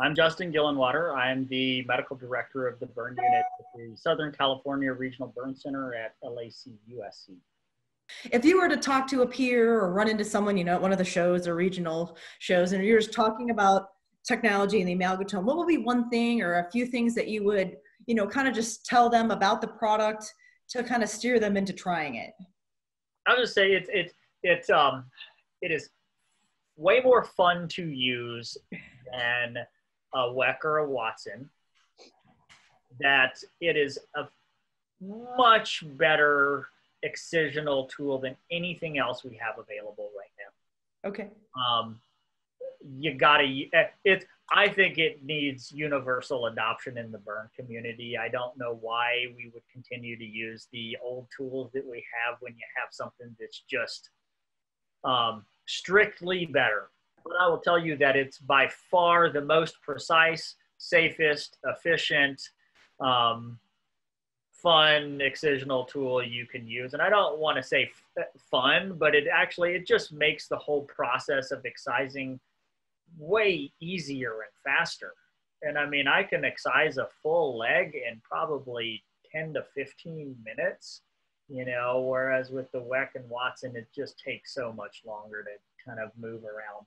I'm Justin Gillenwater. I'm the medical director of the burn unit at the Southern California Regional Burn Center at LAC USC. If you were to talk to a peer or run into someone, you know, at one of the shows or regional shows, and you're just talking about technology and the amalgatome, what would be one thing or a few things that you would, you know, kind of just tell them about the product to kind of steer them into trying it? I'll just say it's it's it's um it is way more fun to use than a Weck or a Watson. That it is a much better excisional tool than anything else we have available right now. Okay. Um, you gotta eh, it. I think it needs universal adoption in the burn community. I don't know why we would continue to use the old tools that we have when you have something that's just um, strictly better. But I will tell you that it's by far the most precise, safest, efficient, um, fun excisional tool you can use. And I don't want to say fun, but it actually it just makes the whole process of excising way easier and faster. And I mean, I can excise a full leg in probably 10 to 15 minutes, you know, whereas with the Weck and Watson, it just takes so much longer to kind of move around.